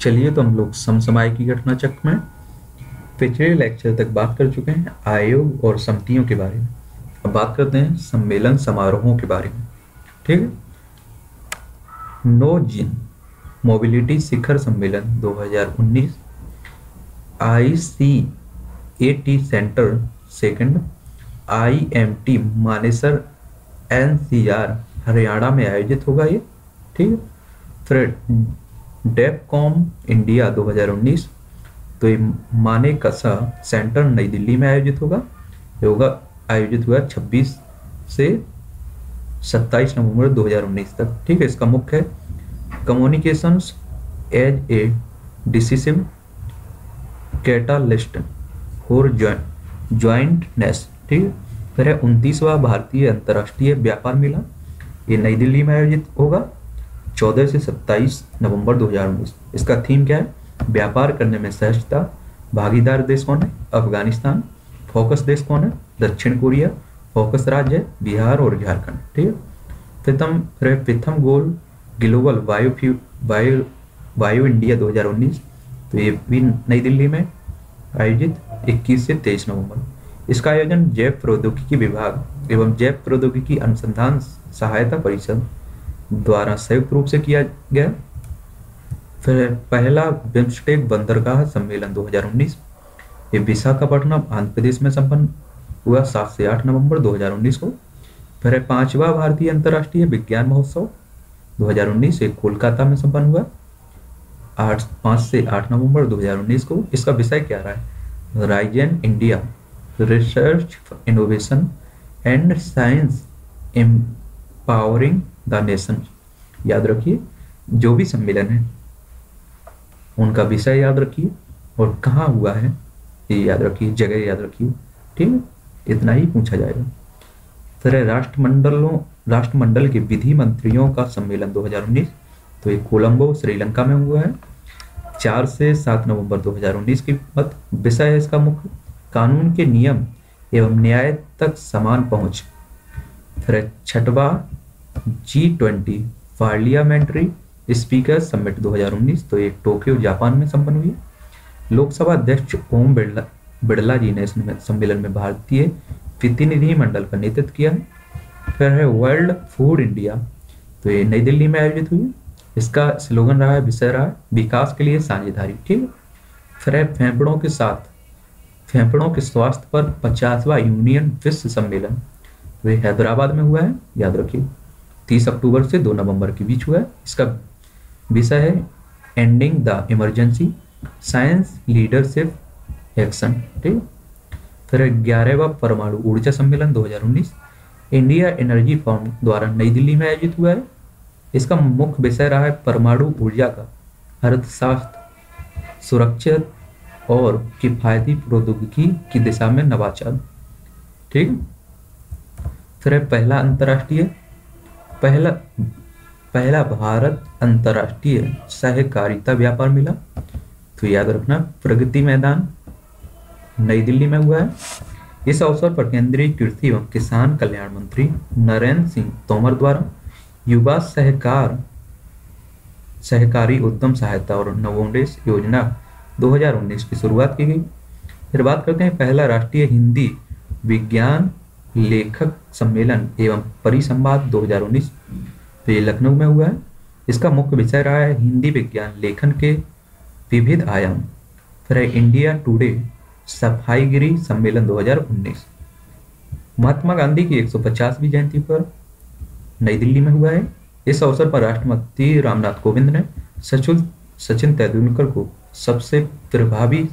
चलिए तो हम लोग समसमाय की घटना चक्र में पिछले लेक्चर तक बात कर चुके हैं आयोग और समितियों के बारे में। अब बात करते हैं सम्मेलन समारोहों के बारे में। ठीक है? नो जिन मोबिलिटी शिखर सम्मेलन 2019 I C A T center second I M T Manesar N C R Haryana में आयोजित होगा ये। ठीक है? फिर डेपकॉम इंडिया 2019 तो ये माने कसा सेंटर नई दिल्ली में आयोजित होगा। ये होगा, आयोजित हुआ 26 से 27 नवंबर 2019 तक, ठीक है, इसका मुख्य है communications as a decisive catalyst for jointness ठीक है। फिर है उनतीसवा भारतीय अंतर्राष्ट्रीय व्यापार मेला, ये नई दिल्ली में आयोजित होगा। 14 से 27 नवंबर 2019 इसका थीम क्या है? व्यापार करने में सहजता, भागीदार देश कौन है? अफ़गानिस्तान। फोकस देश कौन है? दक्षिण कोरिया। फोकस राज्य बिहार और झारखंड। ठीक है? प्रथम प्रथम गोल ग्लोबल वायु फ्यू वायु वायु इंडिया 2019 तो ये भी नई दिल्ली में आयोजित 21 से 23 नवंबर। इसका आयोजन जैव प्रौद्योगिकी विभाग एवं जैव प्रौद्योगिकी अनुसंधान सहायता परिषद द्वारा संयुक्त रूप से किया गया। फिर पहला बिम्स्टेक बंदरगाह सम्मेलन 2019 ये विशाखापट्टनम, आंध्र प्रदेश में संपन्न हुआ, सात से आठ नवंबर 2019 को। फिर पांचवा भारतीय अंतर्राष्ट्रीय विज्ञान महोत्सव 2019 ये कोलकाता में संपन्न हुआ। आठ, पाँच से आठ नवंबर 2019 को इसका विषय क्या रहा है? Rising India, research, innovation and science, empowering the nation. याद रखिए, जो भी सम्मेलन है, उनका विषय याद रखिए और कहाँ हुआ है, ये याद रखिए, जगह याद रखिए, ठीक है? इतना ही पूछा जाएगा। फिर राष्ट्रमंडलों, राष्ट्रमंडल के विधि मंत्रियों का सम्मेलन 2019 तो ये कोलंबो, श्रीलंका में हुआ है। चार से सात नवंबर 2019 की मत विषय है इसका मुख्य। कानून के नियम एवं न्याय तक समान पहुँच। छठवा G twenty parliamentary speaker summit 2019 तो ये टोक्यो जापान में संपन्न हुई लोकसभा अध्यक्ष ओम बिरला बिड़ला जी ने इस सम्मेलन में भारतीय प्रतिनिधि मंडल का नेतृत्व किया फिर है वर्ल्ड फ़ूड इंडिया तो ये नई दिल्ली में आयोजित हुई इसका स्लोगन रहा है, विषय रहा है, विकास के लिए साझेदारी, ठीक है? फिर है फेफड़ों के साथ, फेफड़ों के स्वास्थ्य पर पचासवा यूनियन विश्व सम्मेलन वे हैदराबाद में हुआ है, याद रखिए। तीस अक्टूबर से दो नवंबर के बीच हुआ है। इसका विषय है ending the emergency science leadership action ठीक? फिर ग्यारहवा परमाणु ऊर्जा सम्मेलन 2019 इंडिया एनर्जी फॉर्म द्वारा नई दिल्ली में आयोजित हुआ है। इसका मुख्य विषय रहा है परमाणु ऊर्जा का अर्थशास्त्र, सुरक्षित और किफायती प्रौद्योगिकी की दिशा में नवाचार, ठीक? फिर पहला अंतर्राष्ट्रीय पहला पहला भारत अंतर्राष्ट्रीय सहकारिता व्यापार मेला। तो याद रखना, प्रगति मैदान नई दिल्ली में हुआ है। इस अवसर पर केंद्रीय कृषि एवं किसान कल्याण मंत्री नरेंद्र सिंह तोमर द्वारा युवा सहकार, सहकारी उद्यम सहायता और नवोन्मेष योजना 2019 की शुरुआत की गई। फिर बात करते हैं, पहला राष्ट्रीय हिंदी विज्ञान लेखक सम्मेलन एवं परिसंवाद 2019 तो ये लखनऊ में हुआ है। इसका मुख्य विषय रहा है हिंदी विज्ञान लेखन के विविध आयाम। फिर है इंडिया टुडे सफाईगिरी सम्मेलन 2019 महात्मा गांधी की 150वीं जयंती पर नई दिल्ली में हुआ है। इस अवसर पर राष्ट्रपति रामनाथ कोविंद ने सचुल सचिन तेंदुलकर को सबसे प्रभावी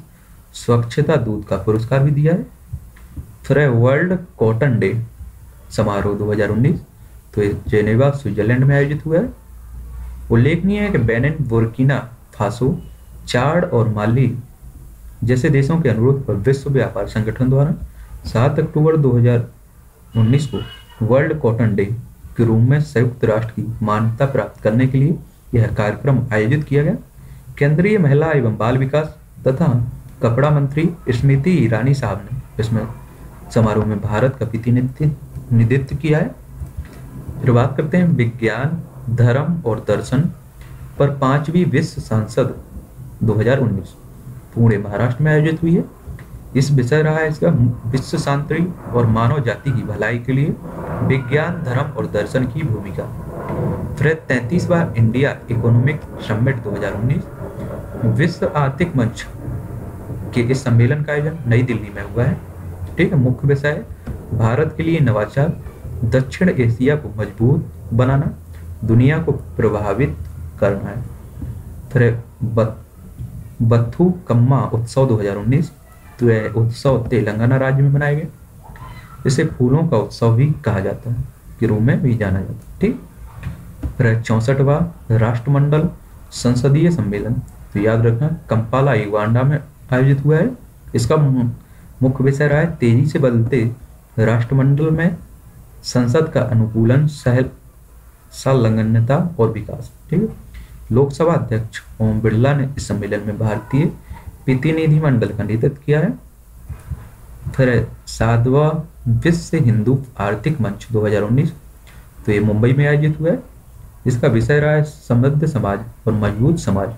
स्वच्छता दूत का पुरस्कार भी दिया है। फिर है वर्ल्ड कॉटन डे समारोह 2019 तो जेनेवा, स्विट्जरलैंड में आयोजित हुआ है। उल्लेखनीय है कि बेनिन बुर्किना फासो चाड और माली जैसे देशों के अनुरोध पर विश्व व्यापार संगठन द्वारा 7 अक्टूबर 2019 को वर्ल्ड कॉटन डे के रूप में संयुक्त राष्ट्र की मान्यता प्राप्त करने के लिए यह कार्यक्रम आयोजित किया गया। केंद्रीय महिला एवं बाल विकास तथा कपड़ा मंत्री स्मृति ईरानी साहब ने इसमें समारोह में भारत का प्रतिनिधित्व किया है। फिर बात करते हैं विज्ञान, धर्म और दर्शन पर पांचवी विश्व संसद 2019 पुणे, महाराष्ट्र में आयोजित हुई है। इस विषय रहा है इसका विश्व शांति और मानव जाति की भलाई के लिए विज्ञान, धर्म और दर्शन की भूमिका। फिर तैतीसवा इंडिया इकोनॉमिक समिट 2019 विश्व आर्थिक मंच के इस सम्मेलन का आयोजन नई दिल्ली में हुआ है। ठीक है मुख्य विषय है भारत के लिए नवाचार, दक्षिण एशिया को मज़बूत बनाना, दुनिया को प्रभावित करना है। फिर बथू कम्मा उत्सव 2019 तो यह उत्सव तेलंगाना राज्य में मनाया गया। इसे फूलों का उत्सव भी कहा जाता है, के रूप में भी जाना जाता है। ठीक? फिर चौसठवा राष्ट्रमंडल संसदीय सम्मेलन तो याद रखना, कंपाला युगांडा में आयोजित हुआ है। इसका मुख्य विषय रहा है तेज़ी से बदलते राष्ट्रमंडल में संसद का अनुकूलन सहल संलग्नता और विकास। ठीक है? लोकसभा अध्यक्ष ओम बिरला ने इस सम्मेलन में भारतीय प्रतिनिधि मंडल का नेतृत्व किया है। फिर सातवा विश्व हिंदू आर्थिक मंच 2019 तो ये मुंबई में आयोजित हुआ है। इसका विषय रहा है समृद्ध समाज और मज़बूत समाज।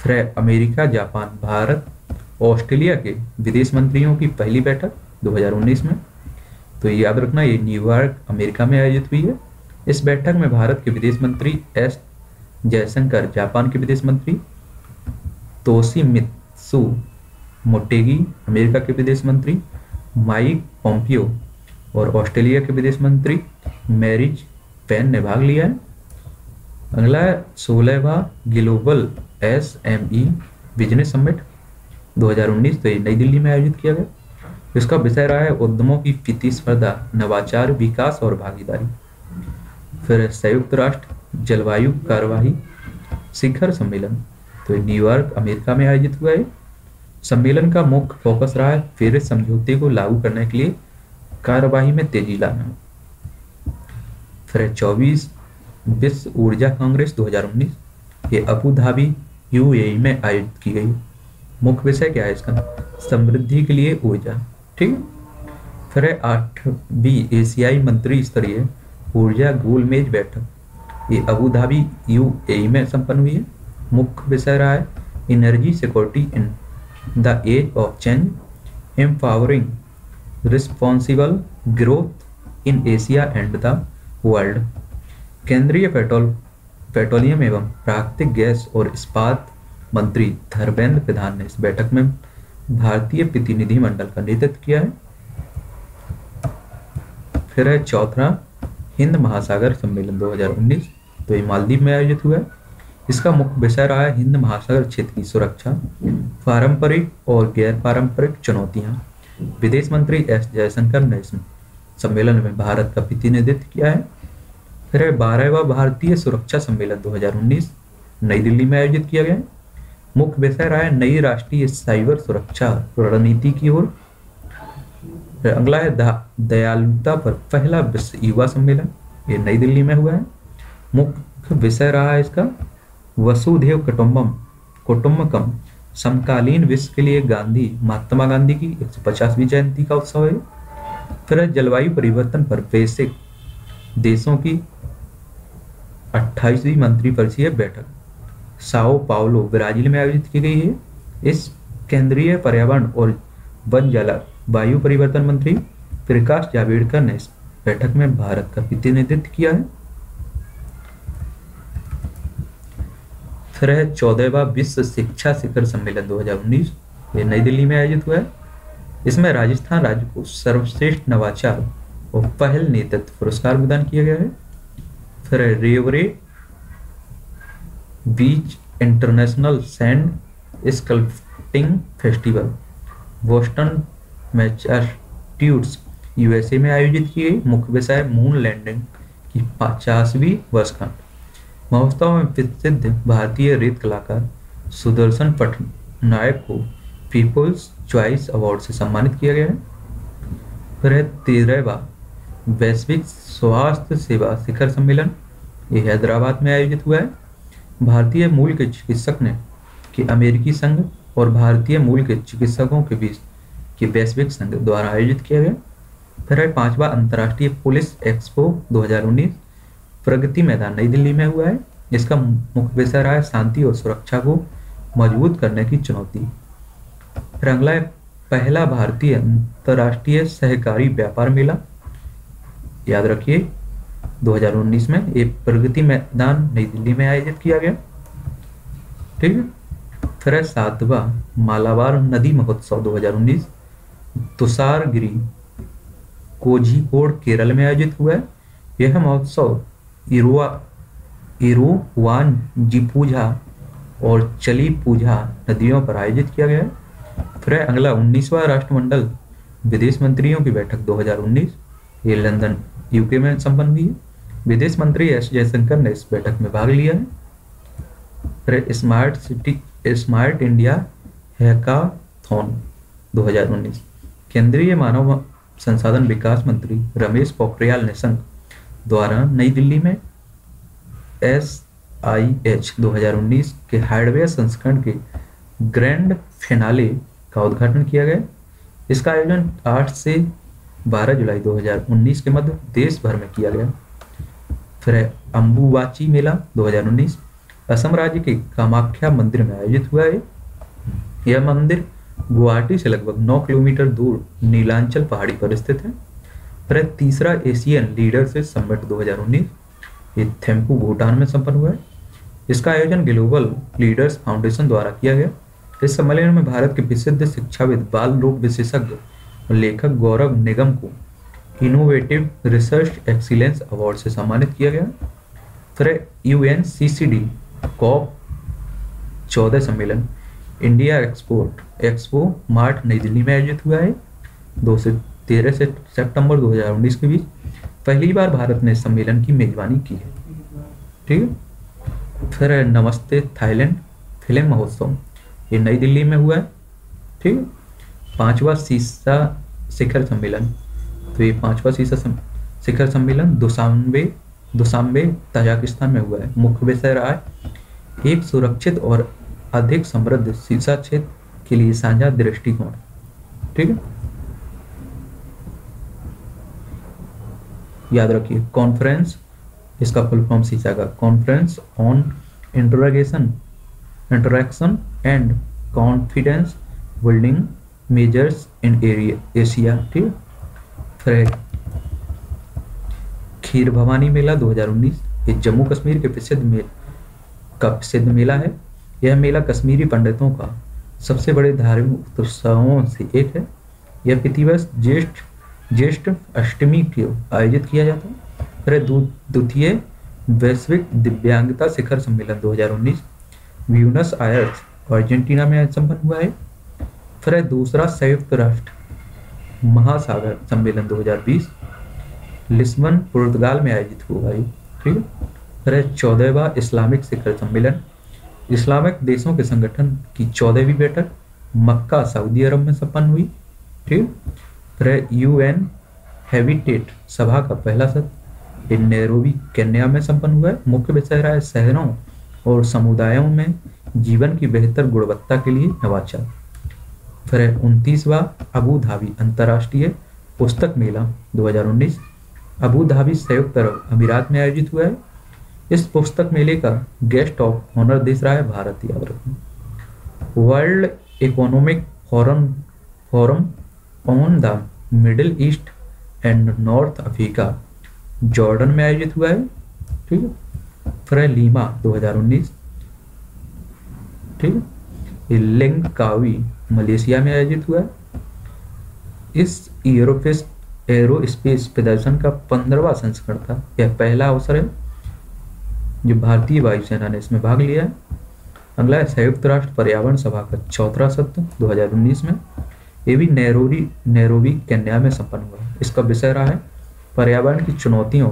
फिर अमेरिका, जापान, भारत ऑस्ट्रेलिया के विदेश मंत्रियों की पहली बैठक 2019 में। तो याद रखना, ये न्यूयॉर्क अमेरिका में आयोजित हुई है। इस बैठक में भारत के विदेश मंत्री एस जयशंकर, जापान के विदेश मंत्री तोसी मित्सु मोटेगी, अमेरिका के विदेश मंत्री माइक पोम्पियो और ऑस्ट्रेलिया के विदेश मंत्री मैरिज पेन ने भाग लिया है। अगला है सोलहवा global S M E business summit. 2019 तो ये नई दिल्ली में आयोजित किया गया। इसका विषय रहा है उद्यमों की प्रतिस्पर्धा नवाचार, विकास और भागीदारी। फिर संयुक्त राष्ट्र, जलवायु, कार्यवाही, शिखर सम्मेलन। तो न्यूयॉर्क अमेरिका में आयोजित हुआ है सम्मेलन का मुख्य फोकस रहा है पेरिस समझौते को लागू करने के लिए कार्यवाही में तेज़ी लाना। फिर चौबीस, विश्व ऊर्जा कांग्रेस 2019 ये अबू धाबी यूएई में आयोजित की गई। मुख्य विषय क्या है इसका? समृद्धि के लिए ऊर्जा। ठीक फिर है आठवीं एशियाई मंत्री स्तरीय ऊर्जा गोलमेज बैठक। ये अबू धाबी यू में संपन्न हुई है। मुख्य विषय रहा है energy security in the age of change empowering responsible growth in Asia and the world केंद्रीय पेट्रोल, पेट्रोलियम एवं प्राकृतिक गैस और इस्पात मंत्री धर्मेंद्र प्रधान ने इस बैठक में भारतीय प्रतिनिधि मंडल का नेतृत्व किया है। फिर है चौथा हिंद महासागर सम्मेलन 2019 तो ये मालदीव में आयोजित हुआ है। इसका मुख्य विषय रहा है हिंद महासागर क्षेत्र की सुरक्षा, पारंपरिक और गैर पारंपरिक चुनौतियाँ। विदेश मंत्री एस जयशंकर ने इस सम्मेलन में भारत का प्रतिनिधित्व किया है। फिर है बारहवा भारतीय सुरक्षा सम्मेलन 2019 नई दिल्ली में आयोजित किया गया मुख्य विषय रहा है नई राष्ट्रीय साइबर सुरक्षा रणनीति की ओर। अगला है दयालुता पर पहला विश्व युवा सम्मेलन, ये नई दिल्ली में हुआ है। मुख्य विषय रहा है इसका, वसुधैव कुटुम्बम, कुटुम्बकम, समकालीन विश्व के लिए गांधी, महात्मा गांधी की एक सौ पचासवीं जयंती का उत्सव है। फिर जलवायु परिवर्तन पर बेसिक, देशों की अट्ठाईसवीं मंत्रिपरिषदीय बैठक। साओ पाओलो ब्राज़ील में आयोजित की गई है। इस केंद्रीय पर्यावरण और वन जल वायु परिवर्तन मंत्री प्रकाश जावड़ेकर ने इस बैठक में भारत का प्रतिनिधित्व किया है। है चौदहवा विश्व शिक्षा शिखर सम्मेलन 2019 ये नई दिल्ली में आयोजित हुआ है। इसमें राजस्थान राज्य को सर्वश्रेष्ठ नवाचार और पहल नेतृत्व पुरस्कार प्रदान किया गया है। फिर Revere beach international sand sculpting festival, Boston Massachusetts USA में आयोजित की गई मुख्य विषय मून लैंडिंग की पचासवीं वर्षगांठ। महोत्सव में प्रसिद्ध भारतीय रेत कलाकार सुदर्शन पटनायक को पीपल्स चॉइस अवार्ड से सम्मानित किया गया है। फिर तेरहवा वैश्विक स्वास्थ्य सेवा शिखर सम्मेलन ये हैदराबाद में आयोजित हुआ है। भारतीय मूल के चिकित्सक ने कि अमेरिकी संघ और भारतीय मूल के चिकित्सकों के बीच के वैश्विक संघ द्वारा आयोजित किया गया। फिर है पांचवा अंतर्राष्ट्रीय पुलिस एक्सपो 2019 प्रगति मैदान नई दिल्ली में हुआ है। इसका मुख्य विषय रहा है शांति और सुरक्षा को मज़बूत करने की चुनौती। फिर अगला है पहला भारतीय अंतर्राष्ट्रीय सहकारी व्यापार मेला। याद रखिए 2019 में ये प्रगति मैदान नई दिल्ली में आयोजित किया गया। ठीक है? फिर सातवा मालाबार नदी महोत्सव 2019 तुषारगिरी कोझिकोड केरल में आयोजित हुआ है। यह महोत्सव इरुआ, इरुवान, जिपूझा और चली पूजा नदियों पर आयोजित किया गया है। फिर अगला उन्नीसवा राष्ट्रमंडल विदेश मंत्रियों की बैठक 2019 ये लंदन, यूके में संपन्न हुई है। विदेश मंत्री एस जयशंकर ने इस बैठक में भाग लिया है। Smart city, smart India hackathon 2019 केंद्रीय मानव संसाधन विकास मंत्री रमेश पोखरियाल निशंक द्वारा नई दिल्ली में एस आई एच दो हज़ार उन्नीस के हार्डवेयर संस्करण के ग्रैंड फिनाले का उद्घाटन किया गया। इसका आयोजन 8 से 12 जुलाई 2019 के मध्य देश भर में किया गया। फिर है अम्बुवाची मेला 2019 असम राज्य के कामाख्या मंदिर में आयोजित हुआ है यह मंदिर गुवाहाटी से लगभग 9 किलोमीटर दूर नीलांचल पहाड़ी पर स्थित है। फिर तीसरा एशियन लीडरशिप समिट 2019 ये थेम्पू भूटान में संपन्न हुआ है। इसका आयोजन ग्लोबल लीडर्स फाउंडेशन द्वारा किया गया। इस सम्मेलन में भारत के प्रसिद्ध शिक्षाविद बाल रोग विशेषज्ञ लेखक गौरव निगम को इनोवेटिव रिसर्च एक्सीलेंस अवार्ड से सम्मानित किया गया। फिर U N C C D COP चौदह सम्मेलन इंडिया एक्सपोर्ट एक्सपो मार्च नई दिल्ली में आयोजित हुआ है। दो से तेरह से सितंबर 2019 के बीच पहली बार भारत ने सम्मेलन की मेजबानी की है। ठीक है? फिर नमस्ते थाईलैंड फ़िल्म महोत्सव, ये नई दिल्ली में हुआ है। ठीक है? पांचवा सीसा शिखर सम्मेलन तो ये पांचवा सीसा शिखर सम्मेलन दुसानबे दुसानबे तजाकिस्तान में हुआ है। मुख्य विषय रहा है, एक सुरक्षित और अधिक समृद्ध सीसा क्षेत्र के लिए साझा दृष्टिकोण। ठीक है? याद रखिए कॉन्फ्रेंस इसका फुल फॉर्म सीसा का conference on interrogation interaction and confidence building measures in area Asia ठीक फिर खीर भवानी मेला 2019 ये जम्मू कश्मीर के प्रसिद्ध मेल का प्रसिद्ध मेला है। यह मेला कश्मीरी पंडितों का सबसे बड़े धार्मिक उत्सवों से एक है। यह प्रतिवर्ष ज्येष्ठ ज्येष्ठ अष्टमी को आयोजित किया जाता है। फिर द्वितीय वैश्विक दिव्यांगता शिखर सम्मेलन 2019 व्यूनस आयर्स, अर्जेंटीना में संपन्न हुआ है। फिर दूसरा संयुक्त राष्ट्र महासागर सम्मेलन 2020 लिस्बन, पुर्तगाल में आयोजित हुआ है ठीक है? फिर चौदहवा इस्लामिक शिखर सम्मेलन। इस्लामिक देशों के संगठन की चौदहवीं बैठक मक्का, सऊदी अरब में संपन्न हुई। ठीक यूएन हैबिटेट सभा का पहला सत्र। नैरोबी, केन्या में संपन्न हुआ है। मुख्य विषय रहा है शहरों और समुदायों में जीवन की बेहतर गुणवत्ता के लिए नवाचार। फिर उनतीसवा अबू धाबी अंतर्राष्ट्रीय पुस्तक मेला 2019 अबू धाबी संयुक्त अरब अमीरात में आयोजित हुआ है। इस पुस्तक मेले का गेस्ट ऑफ़ ऑनर देश रहा है भारत, याद रखना। World economic forum forum on the middle east and north Africa Jordan में आयोजित हुआ है, ठीक है? फिर लीमा 2019 ठीक है? लिंगकावी मलेशिया में आयोजित हुआ। इस यूरोपेस एरोस्पेस प्रदर्शन का पंद्रहवा संस्करण था। यह पहला अवसर है जो भारतीय वायुसेना ने इसमें भाग लिया। है अगला है संयुक्त राष्ट्र पर्यावरण सभा का चौथा सत्र 2019 में। ये भी नैरोरी नैरोबी कन्या में संपन्न हुआ। इसका विषय रहा है पर्यावरण की चुनौतियों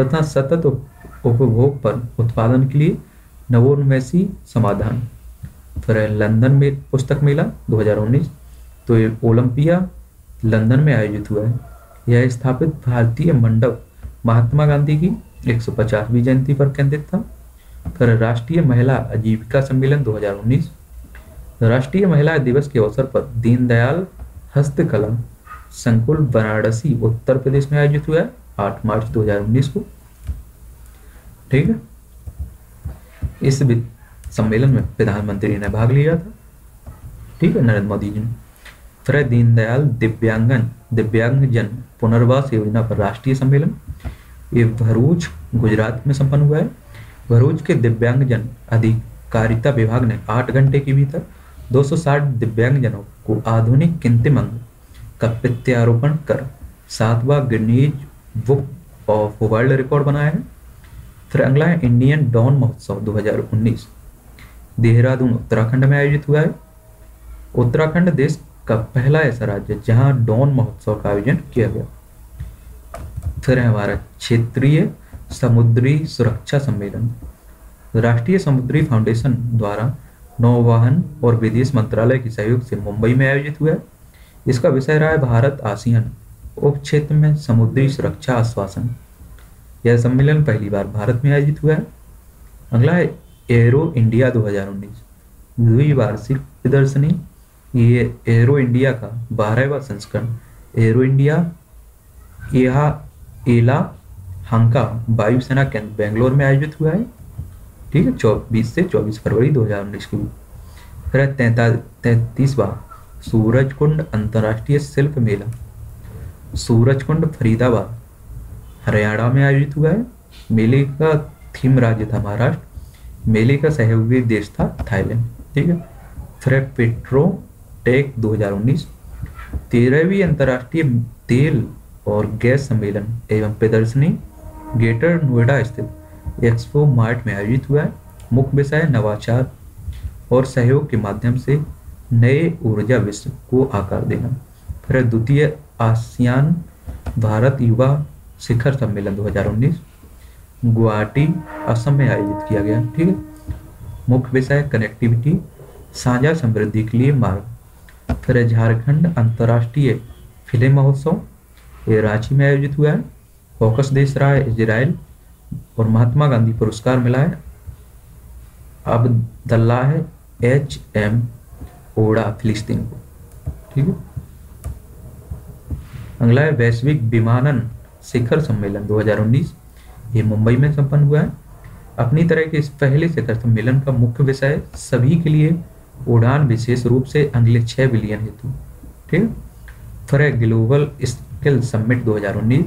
तथा सतत उपभोग पर उत्पादन के लिए नवोन्मेषी समाधान। फिर लंदन में पुस्तक मेला 2019 तो ये ओलंपिया लंदन में आयोजित हुआ है। यह स्थापित भारतीय मंडप महात्मा गांधी की 150वीं जयंती पर केंद्रित था। फिर राष्ट्रीय महिला आजीविका सम्मेलन 2019 राष्ट्रीय महिला दिवस के अवसर पर दीनदयाल हस्तकला संकुल बनारसी उत्तर प्रदेश में आयोजित हुआ है, आठ मार्च 2019 को। ठीक है? इस सम्मेलन में प्रधानमंत्री ने भाग लिया था। ठीक है, नरेंद्र मोदी जी ने। फिर दीनदयाल दिव्यांगन, दिव्यांगजन पुनर्वास योजना पर राष्ट्रीय सम्मेलन। ये भरूच, गुजरात में संपन्न हुआ है। भरूच के दिव्यांगजन अधिकारिता विभाग ने आठ घंटे के भीतर 260 दिव्यांगजनों को आधुनिक किंतिम अंग का प्रत्यारोपण कर सातवां Guinness book of world record बनाया है। फिर अगला है इंडियन डॉन महोत्सव 2019 देहरादून उत्तराखंड में आयोजित हुआ है। उत्तराखंड देश का पहला ऐसा राज्य जहाँ डॉन महोत्सव का आयोजन किया गया। फिर है हमारा क्षेत्रीय समुद्री सुरक्षा सम्मेलन। राष्ट्रीय समुद्री फाउंडेशन द्वारा नौवाहन और विदेश मंत्रालय के सहयोग से मुंबई में आयोजित हुआ है। इसका विषय रहा है भारत आसियान उप क्षेत्र में समुद्री सुरक्षा आश्वासन। यह सम्मेलन पहली बार भारत में आयोजित हुआ है। अगला है एरो इंडिया 2019 द्विवार्षिक प्रदर्शनी, ये एरो इंडिया का बारहवा संस्करण। एरो इंडिया यह एला हंका वायुसेना केंद्र बेंगलोर में आयोजित हुआ है, ठीक है, चौबीस से चौबीस फरवरी 2019 के फिर तैतीसवा सूरजकुंड अंतर्राष्ट्रीय शिल्प मेला। सूरजकुंड फरीदाबाद, हरियाणा में आयोजित हुआ है। मेले का थीम राज्य था महाराष्ट्र। मेले का सहयोगी देश था थाईलैंड, ठीक है? फिर पेट्रो टेक 2019 तेरहवीं अंतर्राष्ट्रीय तेल और गैस सम्मेलन एवं प्रदर्शनी ग्रेटर नोएडा स्थित एक्सपो मार्ट में आयोजित हुआ है। मुख्य विषय नवाचार और सहयोग के माध्यम से नए ऊर्जा विश्व को आकार देना। फिर द्वितीय आसियान भारत युवा शिखर सम्मेलन 2019 गुवाहाटी असम में आयोजित किया गया, ठीक है? मुख्य विषय कनेक्टिविटी साझा समृद्धि के लिए मार्ग। फिर झारखंड अंतर्राष्ट्रीय फ़िल्म महोत्सव, ये रांची में आयोजित हुआ है। फोकस देश रहा है, इजराइल, और महात्मा गांधी पुरस्कार मिला है। अब दल्ला है एच एम, ओडा, फिलिस्तीन को, ठीक है? अगला है वैश्विक विमानन शिखर सम्मेलन 2019 ये मुंबई में संपन्न हुआ है। अपनी तरह के इस पहले शिखर सम्मेलन का मुख्य विषय सभी के लिए उड़ान विशेष रूप से अगले छह बिलियन हेतु, ठीक? फिर ग्लोबल स्किल समिट 2019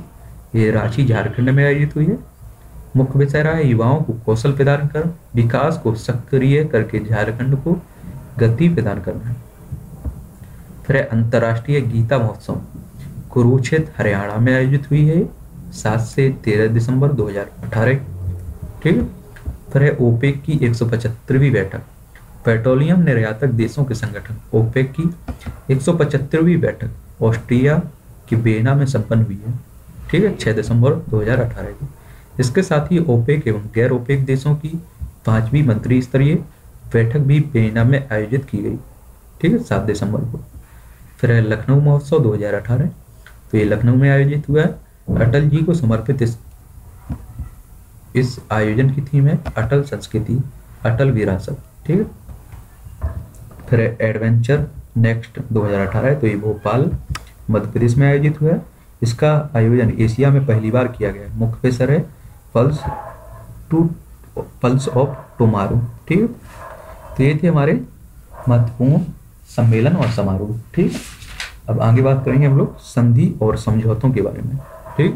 ये रांची झारखंड में आयोजित हुई है। मुख्य विषय रहा है युवाओं को कौशल प्रदान कर विकास को सक्रिय करके झारखंड को गति प्रदान करना। फिर अंतर्राष्ट्रीय गीता महोत्सव, कुरुक्षेत्र, हरियाणा में आयोजित हुई है। सात से तेरह दिसंबर 2018 ठीक? फिर है ओपेक की एक बैठक। पेट्रोलियम निर्यातक देशों के संगठन, ओपेक की एक बैठक। ऑस्ट्रिया की बेना में संपन्न हुई है, ठीक है? छह दिसंबर 2018 को। इसके साथ ही ओपेक एवं गैर ओपेक देशों की पांचवी मंत्री स्तरीय बैठक भी बेना में आयोजित की गई, ठीक है? सात दिसंबर को। फिर है लखनऊ महोत्सव 2018 तो ये लखनऊ में आयोजित हुआ है। अटल जी को समर्पित इस इस आयोजन की थीम है अटल संस्कृति, अटल विरासत, ठीक है? फिर एडवेंचर नेक्स्ट 2018 तो ये भोपाल, मध्य प्रदेश में आयोजित हुआ है। इसका आयोजन एशिया में पहली बार किया गया मुख्य पेशर है pulse to pulse of tomorrow ठीक है? तो ये थे हमारे महत्वपूर्ण सम्मेलन और समारोह, ठीक अब आगे बात करेंगे हम लोग संधि और समझौतों के बारे में। ठीक